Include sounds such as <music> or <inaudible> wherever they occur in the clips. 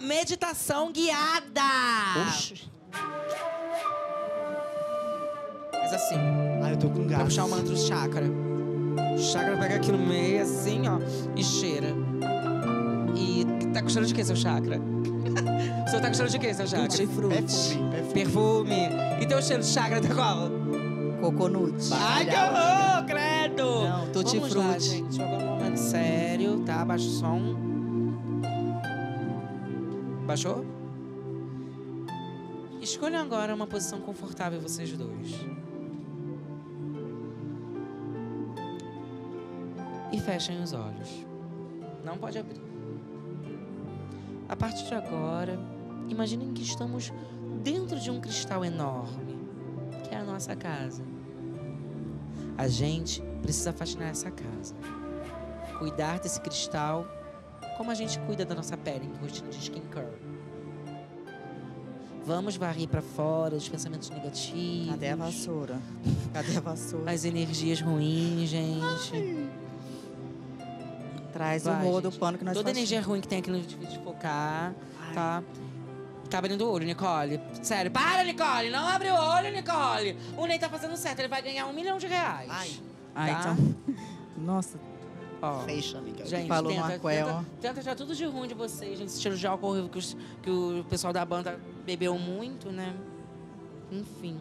meditação guiada. Oxi. Mas assim, Ai, eu tô com gás. puxar o mantra do chakra. O chakra pega aqui no meio, assim, ó, e cheira. E tá com cheiro de quê, seu chakra? o <laughs> senhor tá com cheiro de quê, seu chakra? Tutti-frutti. Perfume, perfume. Perfume. E teu cheiro de chakra tá qual? Coconut. Ai, que horror, credo! Não, tutti Vamos lá, frutti. gente. Agora um momento sério, tá? Baixa o som. Baixou? Escolham agora uma posição confortável, vocês dois. E fechem os olhos. Não pode abrir. A partir de agora, imaginem que estamos dentro de um cristal enorme, que é a nossa casa. A gente precisa faxinar essa casa. Cuidar desse cristal como a gente cuida da nossa pele em rotina de skincare. Vamos varrer para fora os pensamentos negativos. Cadê a vassoura? Cadê a vassoura? As energias ruins, gente. Traz Vai, o rolo do pano que nós Toda energia ruim que tem aqui no vídeo de focar, tá? Tá abrindo o olho, Nicole. Sério, para, Nicole! Não abre o olho, Nicole! O Ney tá fazendo certo, ele vai ganhar um milhão de reais. Ai. Ai, tá? então. <laughs> Nossa, Ó. Fecha, amiga. Gente, falou tenta, no aquel. tenta, tenta tirar tudo de ruim de vocês, gente. Esse cheiro de álcool horrível que, os- que o pessoal da banda bebeu muito, né? Enfim.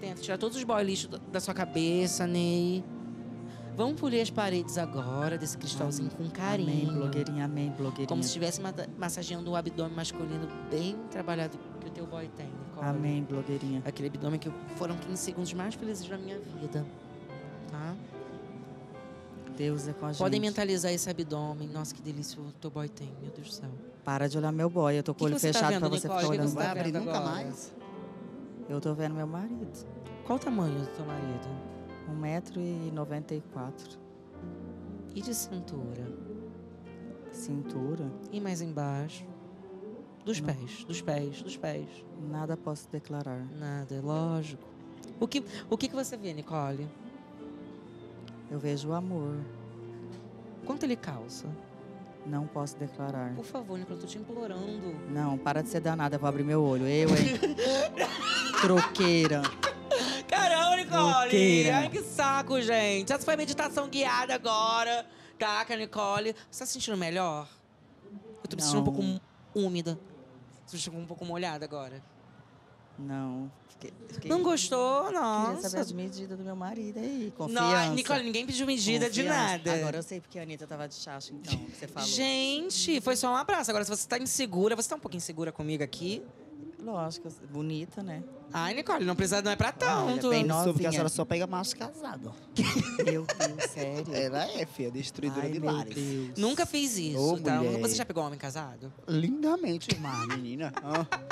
Tenta tirar todos os boy lixo da, sua cabeça, Ney. Vamos polir as paredes agora desse cristalzinho com carinho. amém, blogueirinha, amém, blogueirinha. Como se estivesse ma- massageando o abdômen masculino bem trabalhado que o teu boy tem, Nicole. Amém, blogueirinha. Aquele abdômen que foram 15 segundos mais felizes da minha vida. Tá? Deus é com a gente. Podem mentalizar esse abdômen. Nossa, que delícia o teu boy tem, meu Deus do céu. Para de olhar meu boy. Eu tô com o olho tá fechado vendo, pra você Nicole? ficar olhando. você tá abrir nunca agora? mais. Eu tô vendo meu marido. Qual o tamanho do teu marido? 1,94m. E de cintura? Cintura. E mais embaixo? Dos pés, dos pés, dos pés. Nada posso declarar. Nada, é lógico. O que, o que, que você vê, Nicole? Eu vejo o amor. Quanto ele calça? Não posso declarar. Por favor, Nicole, eu tô te implorando. Não, para de ser danada. Vou abrir meu olho. Eu, hein? <laughs> Troqueira. Caramba, Nicole! Louqueira. Ai, que saco, gente. Essa foi a meditação guiada agora, tá, com a Nicole. Você tá se sentindo melhor? Eu tô me sentindo um pouco úmida. Tô me sentindo um pouco molhada agora. Não. Fiquei, fiquei... Não gostou? Queria saber Nossa. as medidas do meu marido aí. Confiança. Não, Nicole, ninguém pediu medida de Confiança. nada. Agora eu sei porque a Anitta tava de chacho, então, que você falou. Gente, foi só um abraço. Agora, se você tá insegura, você tá um pouco insegura comigo aqui. Lógico, bonita, né? Ai, Nicole, não precisa, não é pra Olha, tanto. bem Eu soube que a novinha. senhora só pega macho casado. Meu Deus, sério. Ela é, filha, destruidora Ai, de meu lares. Deus. Nunca fiz isso, Ô, tá? mulher. Você já pegou um homem casado? Lindamente, irmã, menina. Ah. <laughs>